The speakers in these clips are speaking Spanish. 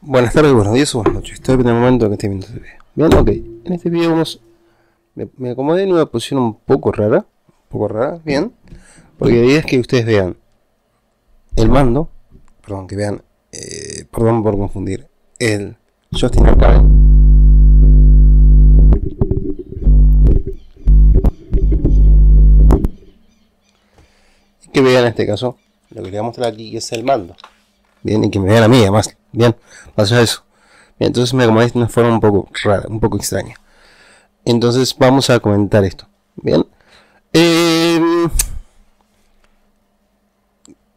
Buenas tardes, buenos días o buenas noches. Estoy en el momento que estoy viendo este video. Bien, ok. En este video vamos. Me, acomodé en una posición un poco rara. Un poco rara, bien. Porque la idea es que ustedes vean el mando. Perdón, que vean. eh, perdón por confundir. El Justin Arcade. Y que vean en este caso lo que les voy a mostrar aquí, que es el mando. Bien, y que me vean a mí además. Bien, más allá eso. Bien, entonces me acomodé de una forma un poco rara, un poco extraña. Entonces vamos a comentar esto. Bien. Eh,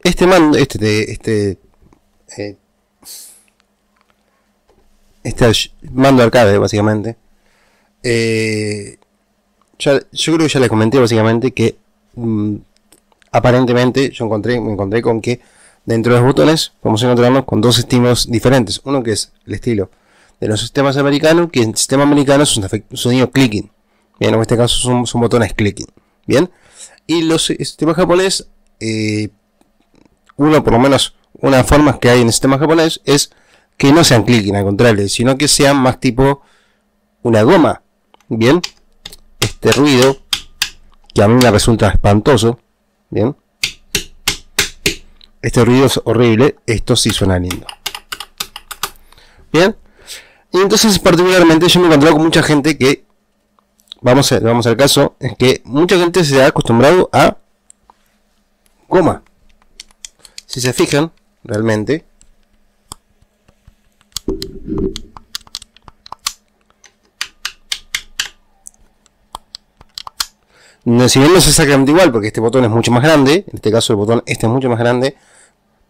este mando, este, este, eh, este mando arcade básicamente. eh, ya- yo creo que ya les comenté básicamente que mm, aparentemente yo encontré, me encontré con que dentro de los botones vamos a encontrarnos con dos estímulos diferentes. Uno que es el estilo de los sistemas americanos, que en el sistema americano es un, sonido clicking. Bien, en este caso son, botones clicking. Bien. Y los sistemas japonés, eh, uno por lo menos, una forma que hay en el sistema japonés es que no sean clicking, al contrario, sino que sean más tipo una goma. Bien. Este ruido, que a mí me resulta espantoso. Bien. Este ruido es horrible. Esto sí suena lindo. Bien. Y entonces particularmente yo me he encontrado con mucha gente que, vamos, a, vamos al caso, es que mucha gente se ha acostumbrado a goma. Si se fijan, realmente, si bien no es exactamente igual, porque este botón es mucho más grande, en este caso el botón este es mucho más grande,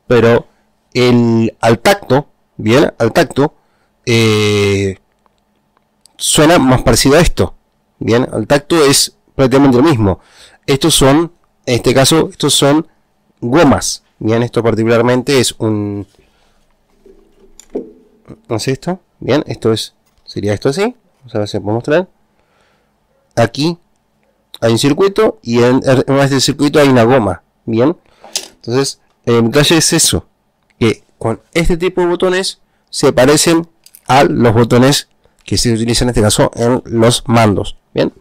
pero el, al tacto, bien, al tacto, eh, suena más parecido a esto. Bien, al tacto es prácticamente lo mismo. Estos son, en este caso, estos son gomas. Bien, esto particularmente es un... ¿No es esto? Bien, esto es... Sería esto así. Vamos a ver si puedo mostrar. Aquí hay un circuito y en, en este circuito hay una goma. Bien. Entonces, el detalle es eso. Que con este tipo de botones se parecen a los botones que se utilizan en este caso en los mandos. Bien.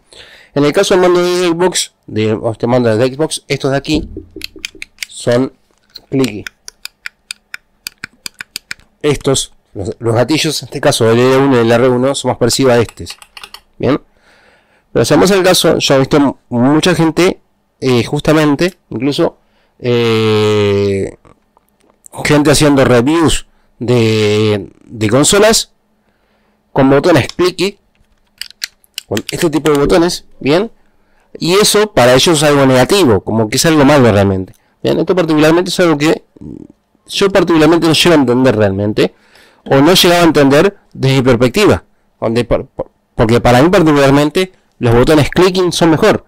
En el caso del mando de Xbox, de este mando de Xbox, estos de aquí son clicky. Estos, los, los gatillos, en este caso el L1 y el R1, son más parecidos a estos. Bien. Pero si vamos al caso, yo he visto mucha gente, eh, justamente, incluso, eh, gente haciendo reviews de, de consolas con botones clicky, con este tipo de botones, bien, y eso para ellos es algo negativo, como que es algo malo realmente. Bien, esto particularmente es algo que yo particularmente no llego a entender realmente, o no llegaba a entender desde mi perspectiva, donde, por- por- porque para mí particularmente los botones clicking son mejor.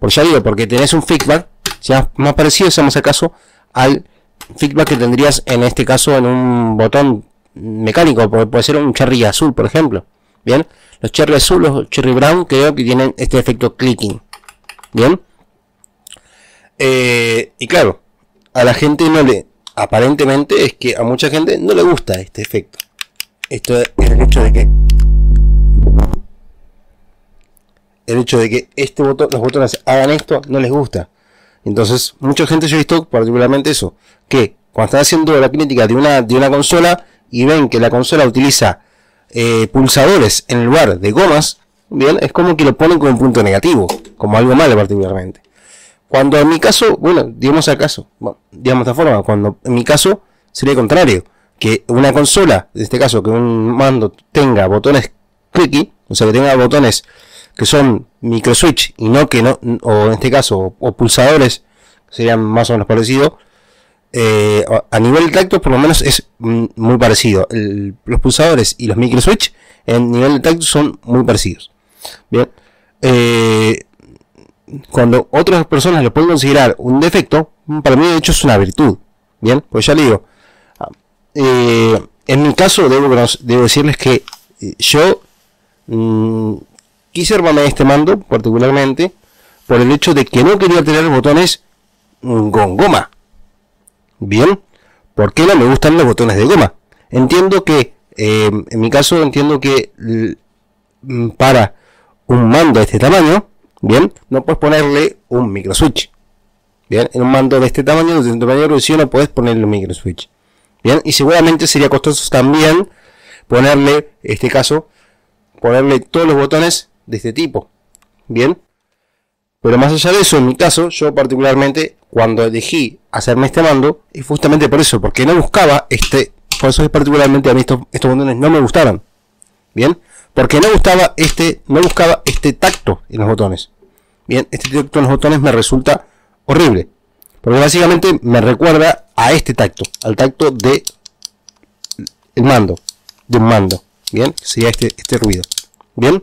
Por ya digo, porque tenés un feedback, ya más parecido, si vamos acaso, al feedback que tendrías en este caso en un botón mecánico, puede ser un cherry azul, por ejemplo. Bien, los cherry azul, los cherry brown, creo que tienen este efecto clicking. Bien, Eh, y claro, a la gente no le, aparentemente es que a mucha gente no le gusta este efecto. Esto es el hecho de que el hecho de que este botón, los botones hagan esto no les gusta. Entonces, mucha gente yo he visto particularmente eso, que cuando están haciendo la crítica de una, de una consola y ven que la consola utiliza eh, pulsadores en lugar de gomas, bien, es como que lo ponen como un punto negativo, como algo malo particularmente. Cuando en mi caso, bueno, digamos al caso, bueno, digamos de esta forma, cuando en mi caso sería el contrario, que una consola, en este caso que un mando tenga botones clicky, o sea que tenga botones que son micro switch y no que no, o en este caso, o, pulsadores, serían más o menos parecidos, eh, a- nivel de tacto por lo menos es muy parecido. El- los pulsadores y los micro switch en nivel de tacto son muy parecidos. Bien. Eh, cuando otras personas lo pueden considerar un defecto, para mí de hecho es una virtud. Bien, pues ya le digo. ah, eh, en mi caso debo, debo decirles que yo mm, quise armarme este mando particularmente por el hecho de que no quería tener botones con goma. Bien, ¿por qué no me gustan los botones de goma? entiendo que, eh, en mi caso, entiendo que mm, para un mando de este tamaño, bien, no puedes ponerle un micro switch. Bien, en un mando de este tamaño, de tamaño reducido, no puedes ponerle un micro switch. Bien, y seguramente sería costoso también ponerle, en este caso, ponerle todos los botones de este tipo. Bien, pero más allá de eso, en mi caso, yo particularmente, cuando elegí hacerme este mando, y justamente por eso, porque no buscaba este, por eso es particularmente a mí estos, estos botones no me gustaron. Bien, porque no gustaba este, no buscaba este tacto en los botones. Bien, este tacto en los botones me resulta horrible. Porque básicamente me recuerda a este tacto, al tacto de el mando, de un mando. Bien, sería este, este ruido. Bien.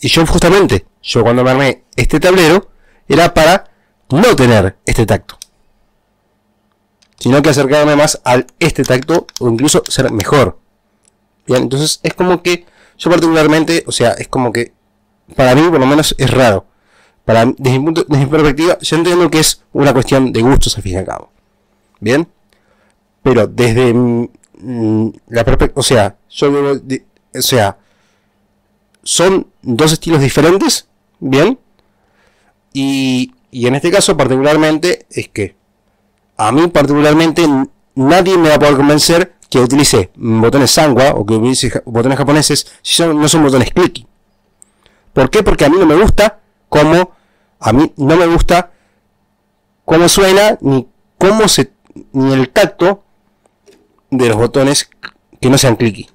Y yo justamente, yo cuando me armé este tablero, era para no tener este tacto. Sino que acercarme más al este tacto o incluso ser mejor. Bien, entonces es como que yo particularmente, o sea, es como que para mí por lo menos es raro. Para, desde, mi punto, desde mi perspectiva, yo entiendo que es una cuestión de gustos al fin y al cabo. Bien, pero desde mm, la perspectiva, o sea, yo o sea, son dos estilos diferentes, bien, y, y en este caso particularmente es que a mí particularmente nadie me va a poder convencer que utilice botones Sangwa o que utilice botones japoneses si no son botones clicky. ¿Por qué? Porque a mí no me gusta cómo a mí no me gusta cómo suena ni cómo se ni el tacto de los botones que no sean clicky.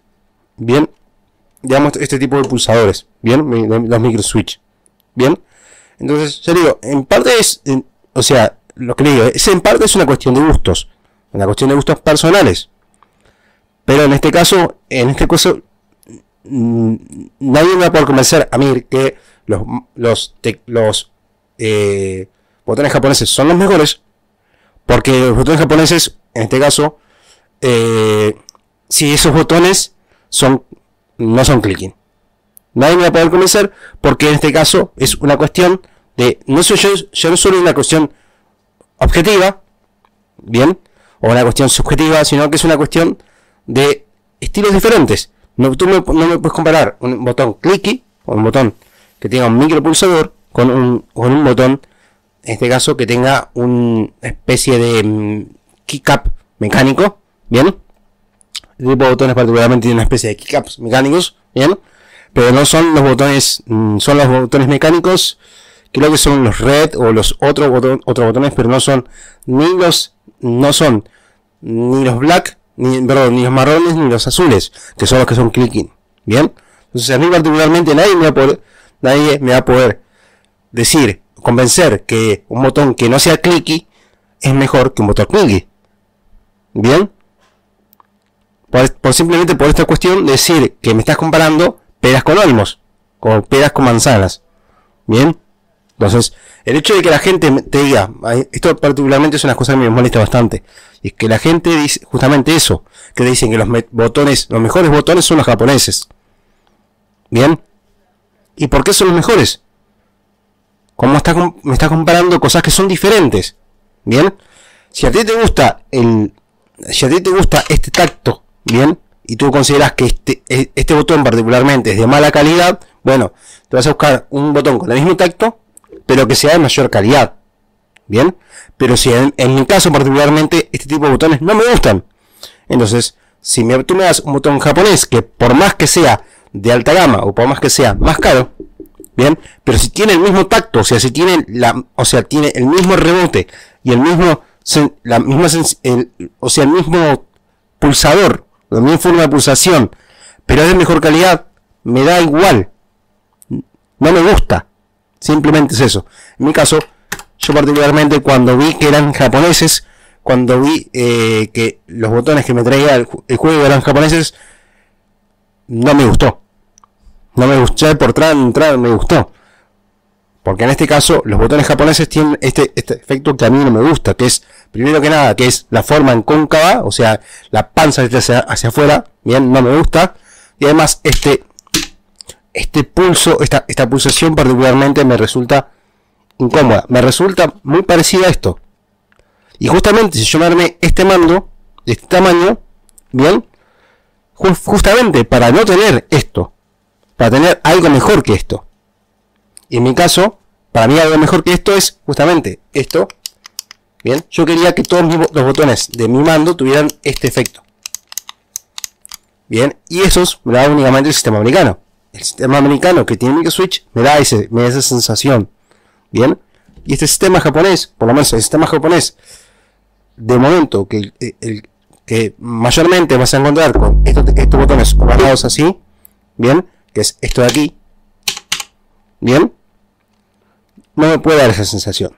Bien, digamos este tipo de pulsadores, bien, los micro switch. Bien, entonces, yo digo, en parte es, o sea, lo que le digo, es en parte es una cuestión de gustos, una cuestión de gustos personales. Pero en este caso, en este caso, mm, nadie me va a poder convencer a mí que los, los, los eh, botones japoneses son los mejores, porque los botones japoneses, en este caso, eh, si esos botones son no son clicking. Nadie me va a poder convencer porque en este caso es una cuestión de no soy yo, yo no solo una cuestión objetiva, bien, o una cuestión subjetiva, sino que es una cuestión de estilos diferentes. No, tú no me puedes comparar un botón clicky o un botón que tenga un micropulsador con un, con un botón, en este caso, que tenga una especie de um, keycap mecánico, ¿bien? El tipo de botones particularmente tiene una especie de keycaps mecánicos, ¿bien? Pero no son los botones, mm, son los botones mecánicos, creo que son los red o los otros otros botones, pero no son ni los, no son ni los black ni, perdón, ni los marrones ni los azules, que son los que son clicking. Bien, entonces a mí particularmente nadie me va a poder, nadie me va a poder decir, convencer que un botón que no sea clicky es mejor que un botón clicky. Bien, por, simplemente por esta cuestión decir que me estás comparando peras con olmos, o peras con manzanas. Bien, entonces el hecho de que la gente te diga, esto particularmente es una cosa que me molesta bastante, y es que la gente dice justamente eso, que dicen que los botones, los mejores botones son los japoneses. Bien. ¿Y por qué son los mejores? Como está, me está comparando cosas que son diferentes. Bien. Si a ti te gusta el, si a ti te gusta este tacto, bien, y tú consideras que este, e, este botón particularmente es de mala calidad, bueno, te vas a buscar un botón con el mismo tacto pero que sea de mayor calidad. Bien, pero si en, mi caso particularmente este tipo de botones no me gustan, entonces si me, tú me das un botón japonés que por más que sea de alta gama o por más que sea más caro, bien, pero si tiene el mismo tacto, o sea, si tiene la, o sea, tiene el mismo rebote y el mismo, la misma, o sea, el mismo pulsador, misma forma de pulsación, pero es de mejor calidad, me da igual, no me gusta. Simplemente es eso. En mi caso, yo particularmente cuando vi que eran japoneses, cuando vi eh, que los botones que me traía el, juego eran japoneses, no me gustó. No me gustó, por entrar me gustó. Porque en este caso los botones japoneses tienen este, este efecto que a mí no me gusta, que es, primero que nada, que es la forma en cóncava, o sea, la panza hacia, hacia afuera, bien, no me gusta. Y además este este pulso, esta, esta pulsación particularmente me resulta incómoda. Me resulta muy parecida a esto. Y justamente si yo me armé este mando de este tamaño, Bien, justamente para no tener esto, para tener algo mejor que esto. Y en mi caso, para mí algo mejor que esto es justamente esto. Bien, yo quería que todos los botones de mi mando tuvieran este efecto. Bien, y esos me da únicamente el sistema americano. El sistema americano que tiene switch me da, ese, me da esa sensación. Bien, y este sistema japonés, por lo menos el sistema japonés, de momento que, que mayormente vas a encontrar con estos, estos botones guardados así, bien, que es esto de aquí, bien, no me puede dar esa sensación.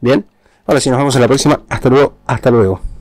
Bien, ahora si nos vemos en la próxima, hasta luego, hasta luego.